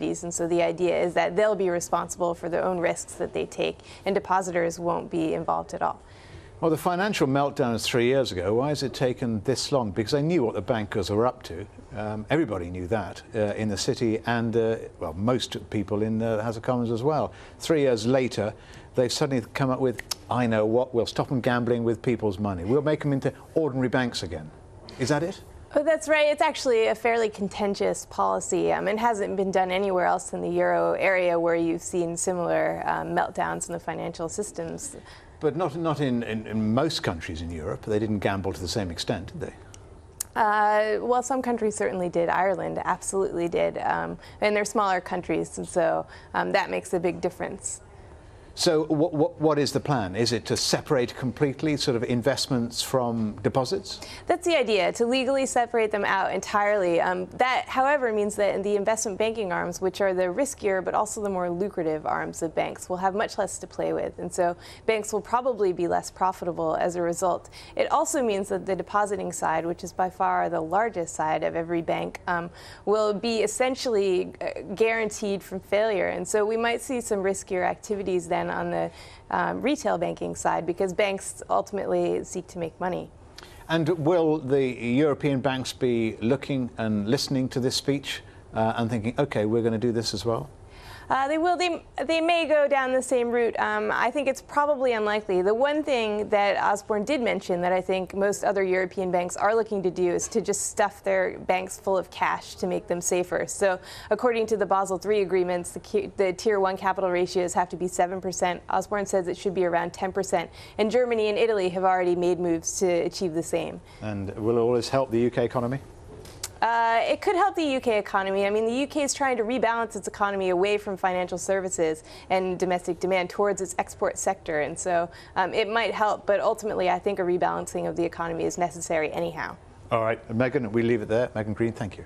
And so the idea is that they'll be responsible for their own risks that they take, and depositors won't be involved at all. Well, the financial meltdown is three years ago. Why has it taken this long? Because they knew what the bankers were up to. Um, everybody knew that uh, in the city and, uh, well, most people in the House of Commons as well. Three years later, they've suddenly come up with, I know what, we'll stop them gambling with people's money. We'll make them into ordinary banks again. Is that it? Oh, that's right. It's actually a fairly contentious policy. Um, it hasn't been done anywhere else in the euro area where you've seen similar um, meltdowns in the financial systems. But not, not in, in, in, most countries in Europe. They didn't gamble to the same extent, did they? Uh, well, some countries certainly did. Ireland absolutely did. Um, and they're smaller countries, and so um, that makes a big difference. So what, what, what is the plan? Is it to separate completely sort of investments from deposits? That's the idea, to legally separate them out entirely. Um, that, however, means that the investment banking arms, which are the riskier but also the more lucrative arms of banks, will have much less to play with. And so banks will probably be less profitable as a result. It also means that the depositing side, which is by far the largest side of every bank, um, will be essentially uh, guaranteed from failure. And so we might see some riskier activities then on the um, retail banking side because banks ultimately seek to make money. And will the European banks be looking and listening to this speech uh, and thinking, okay, we're going to do this as well? Uh, they will. They, they may go down the same route. Um, I think it's probably unlikely. The one thing that Osborne did mention that I think most other European banks are looking to do is to just stuff their banks full of cash to make them safer. So, according to the Basel III agreements, the, the tier one capital ratios have to be 7%. Osborne says it should be around 10%. And Germany and Italy have already made moves to achieve the same. And will it always help the UK economy? Uh, it could help the UK economy. I mean, the UK is trying to rebalance its economy away from financial services and domestic demand towards its export sector. And so um, it might help, but ultimately, I think a rebalancing of the economy is necessary anyhow. All right, Megan, we leave it there. Megan Greene, thank you.